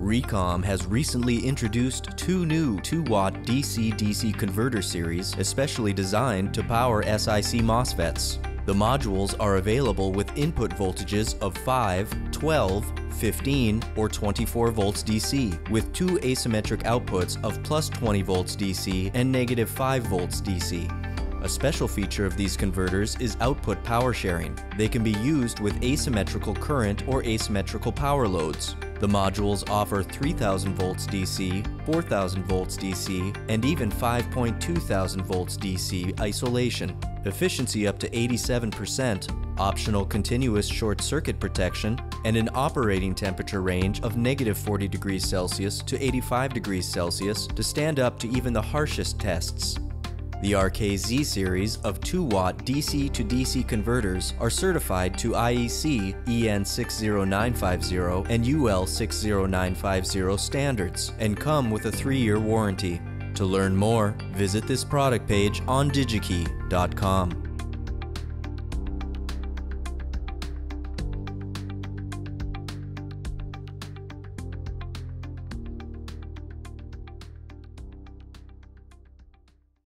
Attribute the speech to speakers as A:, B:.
A: Recom has recently introduced two new 2-watt DC-DC converter series especially designed to power SiC MOSFETs. The modules are available with input voltages of 5, 12, 15, or 24 volts DC, with two asymmetric outputs of plus 20 volts DC and negative 5 volts DC. A special feature of these converters is output power sharing. They can be used with asymmetrical current or asymmetrical power loads. The modules offer 3000 volts DC, 4000 volts DC, and even 5.2 thousand volts DC isolation. Efficiency up to 87%, optional continuous short circuit protection, and an operating temperature range of negative 40 degrees Celsius to 85 degrees Celsius to stand up to even the harshest tests. The RKZ series of 2-watt DC to DC converters are certified to IEC EN 60950 and UL 60950 standards and come with a 3-year warranty. To learn more, visit this product page on digikey.com.